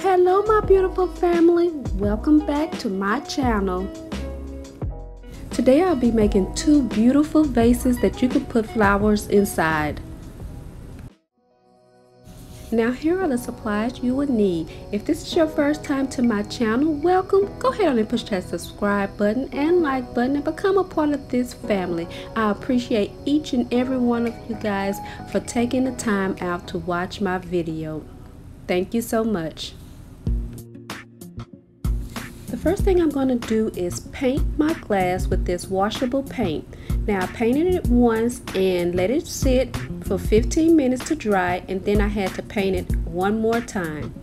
Hello my beautiful family, welcome back to my channel. Today I'll be making two beautiful vases that you can put flowers inside. Now here are the supplies you will need. If this is your first time to my channel, welcome. Go ahead and push that subscribe button and like button and become a part of this family. I appreciate each and every one of you guys for taking the time out to watch my video. Thank you so much. The first thing I'm going to do is paint my glass with this washable paint. Now I painted it once and let it sit for 15 minutes to dry and then I had to paint it one more time.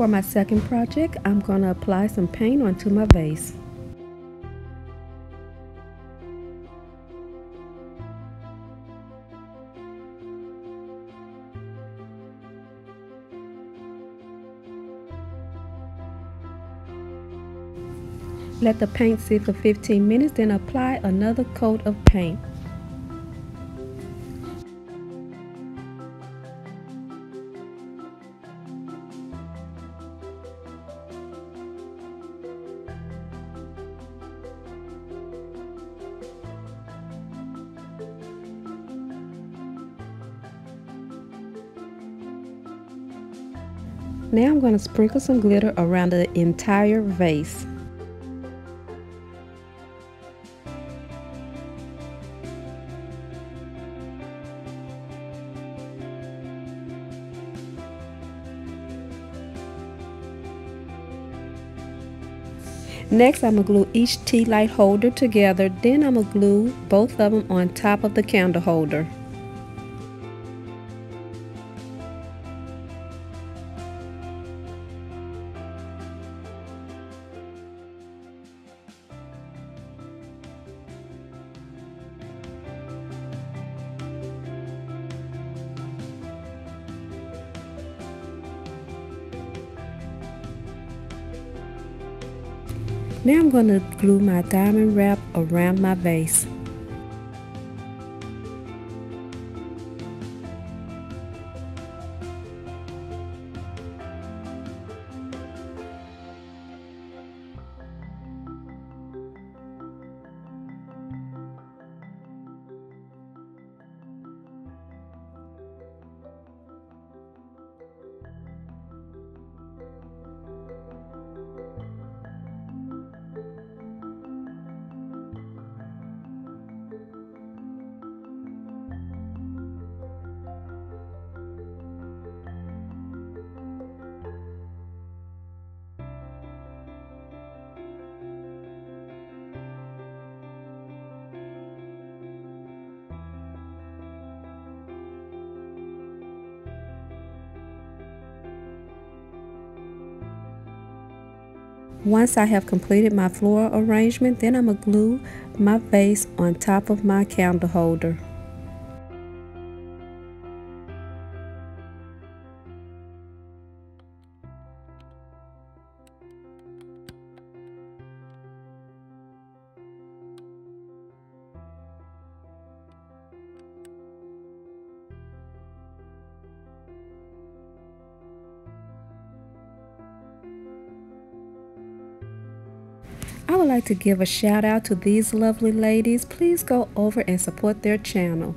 For my second project, I'm going to apply some paint onto my vase. Let the paint sit for 15 minutes, then apply another coat of paint. Now I'm going to sprinkle some glitter around the entire vase. Next, I'm going to glue each tea light holder together. Then I'm going to glue both of them on top of the candle holder. Now I'm going to glue my diamond wrap around my vase. Once I have completed my floral arrangement, then I'm going to glue my vase on top of my candle holder. I would like to give a shout out to these lovely ladies. Please go over and support their channel.